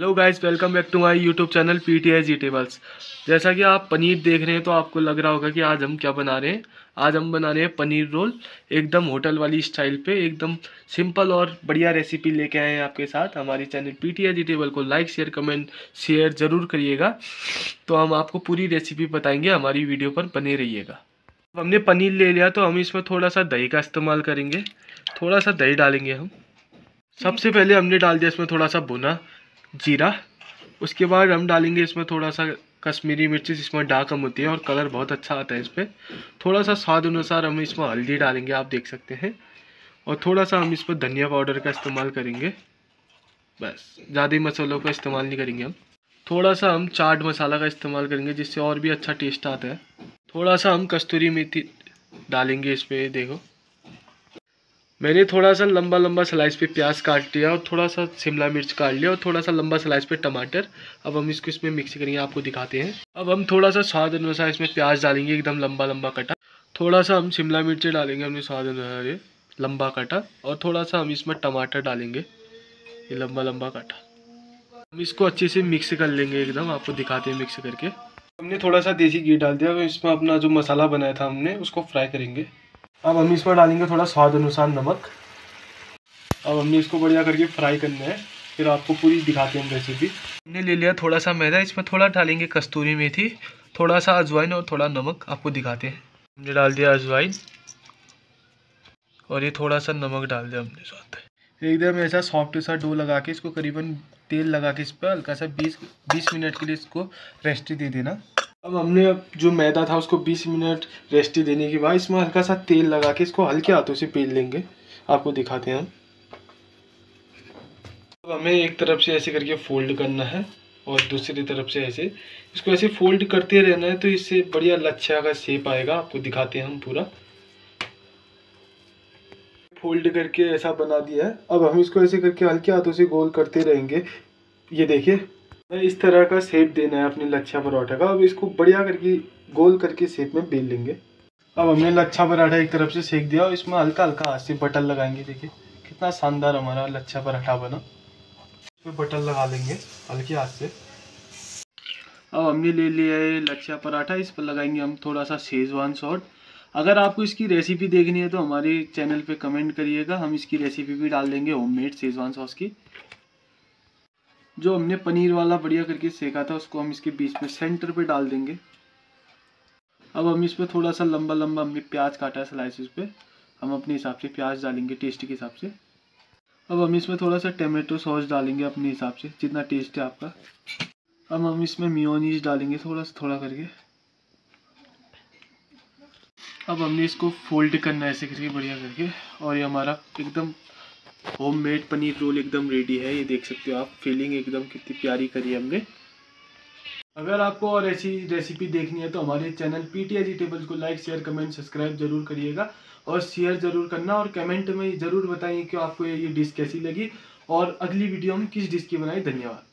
Hello guys welcome back to my YouTube channel P T S eatables जैसा कि आप पनीर देख रहे हैं तो आपको लग रहा होगा कि आज हम क्या बना रहे हैं। आज हम बना रहे हैं पनीर रोल, एकदम होटल वाली स्टाइल पे, एकदम सिंपल और बढ़िया रेसिपी लेके आए हैं आपके साथ। हमारे channel P T S eatable को लाइक शेयर कमेंट शेयर ज़रूर करिएगा। तो हम आपको पूरी रेसिपी बताएँगे, हमारी वीडियो पर बने रहिएगा। हमने पनीर ले लिया तो हम इसमें थोड़ा सा दही का इस्तेमाल करेंगे। थोड़ा सा दही डालेंगे हम। सबसे पहले हमने डाल दिया इसमें थोड़ा सा भुना। जीरा, उसके बाद हम डालेंगे इसमें थोड़ा सा कश्मीरी मिर्ची, जिसमें डार्क कम होती है और कलर बहुत अच्छा आता है इस पर थोड़ा सा स्वाद अनुसार हम इसमें हल्दी डालेंगे, आप देख सकते हैं। और थोड़ा सा हम इस पर धनिया पाउडर का इस्तेमाल करेंगे। बस, ज़्यादा मसालों का इस्तेमाल नहीं करेंगे हम। थोड़ा सा हम चाट मसाला का इस्तेमाल करेंगे, जिससे और भी अच्छा टेस्ट आता है। थोड़ा सा हम कस्तूरी मेथी डालेंगे इस पर देखो। मैंने थोड़ा सा लंबा लंबा स्लाइस पे प्याज काट लिया और थोड़ा सा शिमला मिर्च काट लिया और थोड़ा सा लंबा स्लाइस पे टमाटर। अब हम इसको इसमें मिक्स करेंगे, आपको दिखाते हैं। अब हम थोड़ा सा स्वाद अनुसार इसमें प्याज डालेंगे, एकदम लंबा लंबा कटा। थोड़ा सा हम शिमला मिर्च डालेंगे अपने स्वाद अनुसार ये, लंबा कटा। और थोड़ा सा हम इसमें टमाटर डालेंगे, ये लंबा लंबा कटा। हम इसको अच्छे से मिक्स कर लेंगे एकदम, आपको दिखाते हैं मिक्स करके। हमने थोड़ा सा देसी घी डाल दिया इसमें अपना जो मसाला बनाया था हमने, उसको फ्राई करेंगे। अब हम इसमें डालेंगे थोड़ा स्वाद अनुसार नमक। अब हमने इसको बढ़िया करके फ्राई करना है। फिर आपको पूरी दिखाते हैं रेसिपी हमने ले लिया थोड़ा सा मैदा, इसमें थोड़ा डालेंगे कस्तूरी मेथी, थोड़ा सा अजवाइन और थोड़ा नमक आपको दिखाते हैं। हमने डाल दिया अजवाइन और ये थोड़ा सा नमक डाल दिया हमने साथ। एकदम ऐसा सॉफ्ट सा डो लगा के इसको करीबन तेल लगा के इस पर हल्का सा बीस बीस मिनट के लिए इसको रेस्ट दे देना। अब हमने जो मैदा था उसको 20 मिनट रेस्ट देने के बाद इसमें हल्का सा तेल लगा के इसको हल्के हाथों से पेल लेंगे। आपको दिखाते हैं हम। अब हमें एक तरफ़ से ऐसे करके फोल्ड करना है और दूसरी तरफ़ से ऐसे। इसको ऐसे फोल्ड करते रहना है तो इससे बढ़िया लच्छा का शेप आएगा। आपको दिखाते हैं हम पूरा। फोल्ड करके ऐसा बना दिया है। अब हम इसको ऐसे करके हल्के हाथों से गोल करते रहेंगे। ये देखिए। इस तरह का शेप देना है अपने लच्छा पराठा का। अब इसको बढ़िया करके, गोल करके शेप में बेल लेंगे। अब हमने लच्छा पराठा एक तरफ़ से सेक दिया, और इसमें हल्का हल्का हाथ से बटर लगाएँगे, देखिए। कितना शानदार हमारा लच्छा पराठा बना। इसमें बटर लगा लेंगे, हल्के हाथ से। अब हमने ले लिया है लच्छा पराठा। इस पर लगाएँगे हम थोड़ा सा शेजवान सॉल्ट अगर आपको इसकी रेसिपी देखनी है तो हमारे चैनल पे कमेंट करिएगा। हम इसकी रेसिपी भी डाल देंगे होममेड शेजवान सॉस की। जो हमने पनीर वाला बढ़िया करके सेका था, उसको हम इसके बीच में सेंटर पे डाल देंगे। अब हम इस पर थोड़ा सा लंबा लंबा हमने प्याज काटा है स्लाइसिस पे। हम अपने हिसाब से प्याज डालेंगे टेस्ट के हिसाब से। अब हम इसमें थोड़ा सा टमाटो सॉस डालेंगे अपने हिसाब से, जितना टेस्ट है आपका। अब हम इसमें मियोनीज डालेंगे थोड़ा सा, थोड़ा करके। अब हमने इसको फोल्ड करना है ऐसे करके, बढ़िया करके। और ये हमारा एकदम होममेड पनीर रोल एकदम रेडी है, ये देख सकते हो आप। फीलिंग एकदम कितनी प्यारी करी हमने। अगर आपको और ऐसी रेसिपी देखनी है तो हमारे चैनल पी टी टेबल को लाइक शेयर कमेंट सब्सक्राइब ज़रूर करिएगा। और शेयर ज़रूर करना और कमेंट में ज़रूर बताइए कि आपको ये डिश कैसी लगी। और अगली वीडियो हम किस डिश की बनाए धन्यवाद।